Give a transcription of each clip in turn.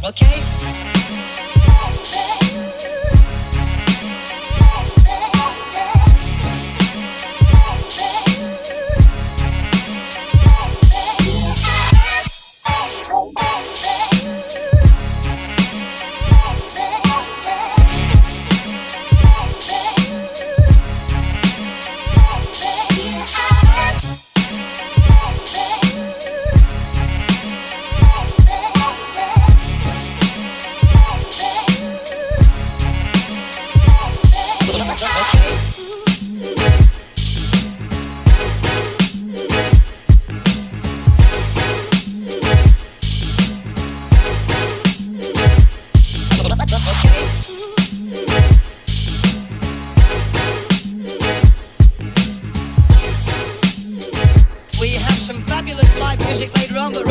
Okay.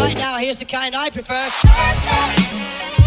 Right now, here's the kind I prefer.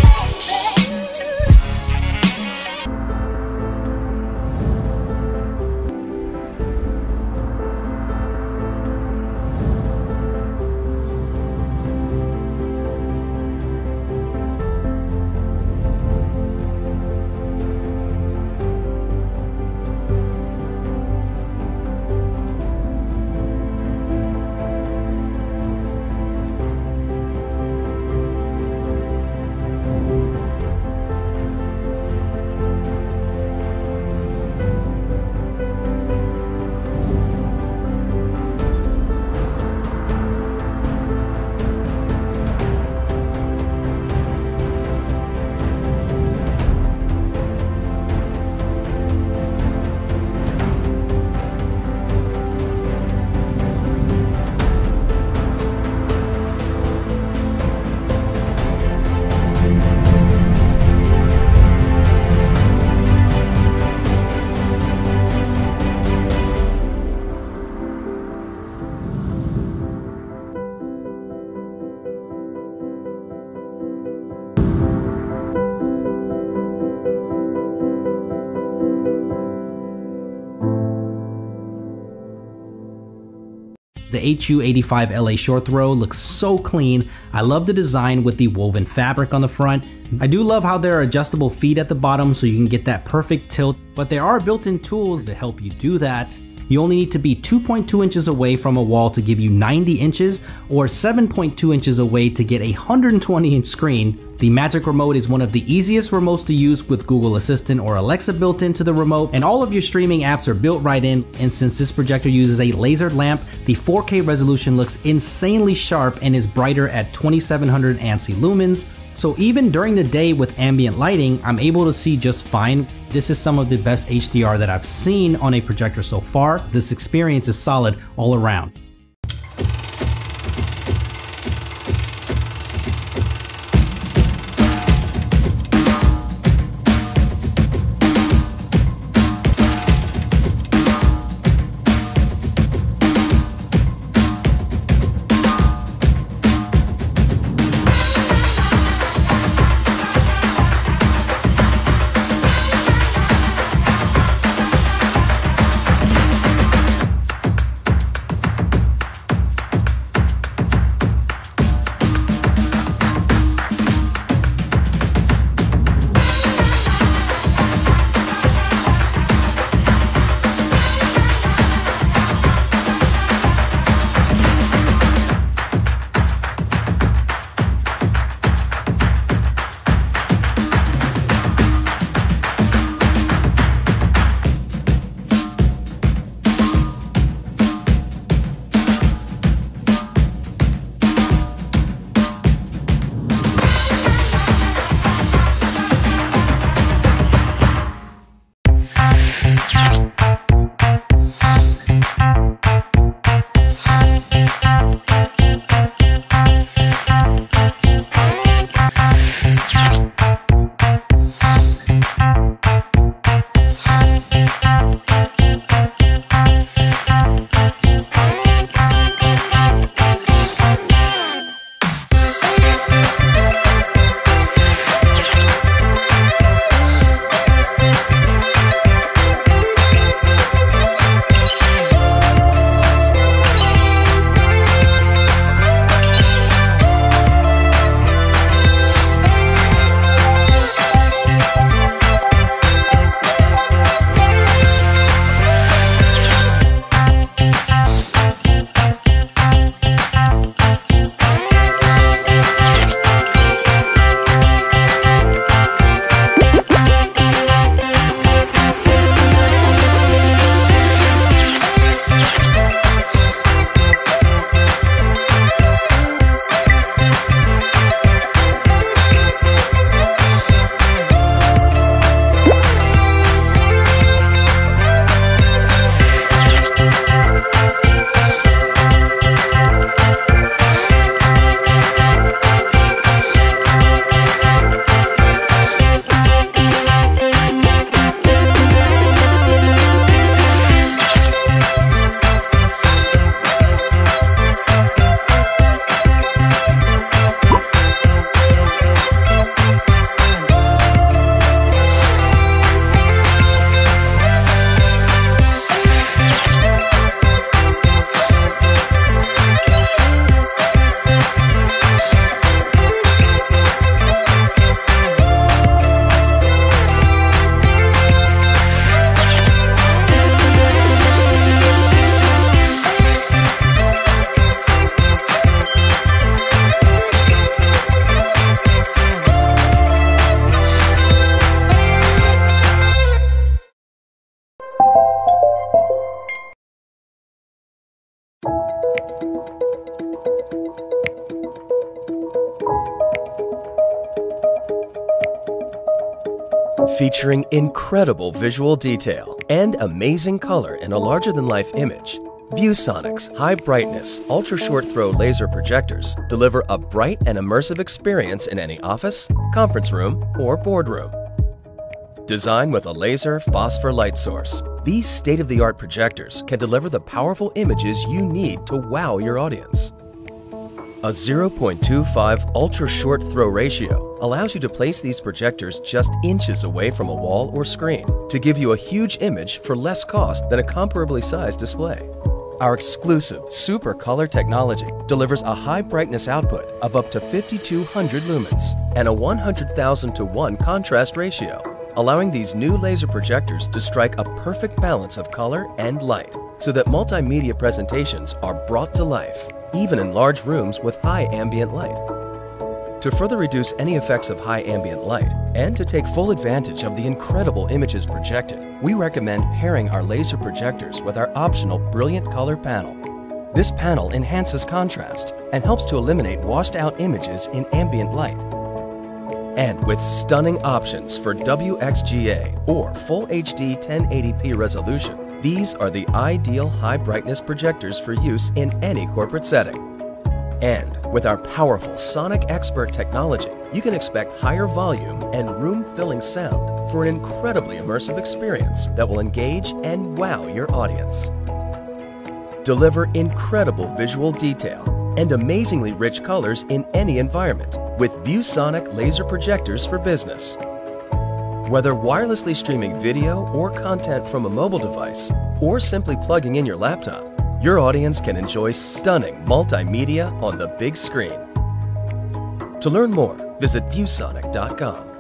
The HU85 LA short throw looks so clean. I love the design with the woven fabric on the front. I do love how there are adjustable feet at the bottom so you can get that perfect tilt, but there are built-in tools to help you do that. You only need to be 2.2 inches away from a wall to give you 90 inches or 7.2 inches away to get a 120 inch screen. The Magic Remote is one of the easiest remotes to use with Google Assistant or Alexa built into the remote and all of your streaming apps are built right in and since this projector uses a lasered lamp, the 4K resolution looks insanely sharp and is brighter at 2700 ANSI lumens. So even during the day with ambient lighting, I'm able to see just fine. This is some of the best HDR that I've seen on a projector so far. This experience is solid all around. Featuring incredible visual detail and amazing color in a larger-than-life image, ViewSonic's high brightness, ultra short throw laser projectors deliver a bright and immersive experience in any office, conference room, or boardroom. Designed with a laser phosphor light source, these state-of-the-art projectors can deliver the powerful images you need to wow your audience. A 0.25 ultra short throw ratio allows you to place these projectors just inches away from a wall or screen to give you a huge image for less cost than a comparably sized display. Our exclusive Super Color technology delivers a high brightness output of up to 5200 lumens and a 100,000 to 1 contrast ratio, allowing these new laser projectors to strike a perfect balance of color and light so that multimedia presentations are brought to life even in large rooms with high ambient light. To further reduce any effects of high ambient light and to take full advantage of the incredible images projected, we recommend pairing our laser projectors with our optional Brilliant Color panel. This panel enhances contrast and helps to eliminate washed out images in ambient light. And with stunning options for WXGA or Full HD 1080p resolution, these are the ideal high brightness projectors for use in any corporate setting. And with our powerful Sonic Expert technology, you can expect higher volume and room-filling sound for an incredibly immersive experience that will engage and wow your audience. Deliver incredible visual detail and amazingly rich colors in any environment with ViewSonic laser projectors for business. Whether wirelessly streaming video or content from a mobile device, or simply plugging in your laptop, your audience can enjoy stunning multimedia on the big screen. To learn more, visit viewsonic.com.